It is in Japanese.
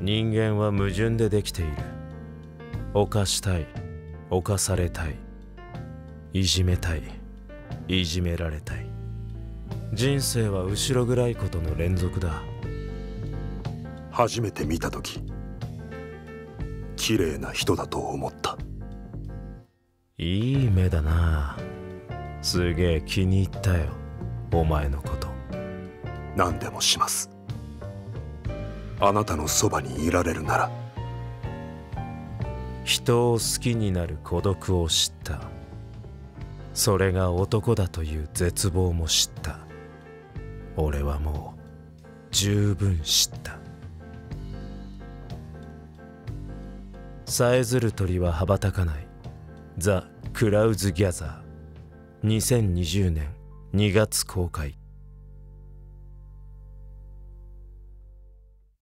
人間は矛盾でできている。犯したい犯されたいいじめたいいじめられたい。人生は後ろ暗いことの連続だ。初めて見た時綺麗な人だと思った。いい目だな。すげえ気に入ったよお前のこと。何でもしますあなたのそばにいられるなら。人を好きになる孤独を知った。それが男だという絶望も知った。俺はもう十分知った。さえずる鳥は羽ばたかない。ザ・クラウズ・ギャザー。2020年2月公開。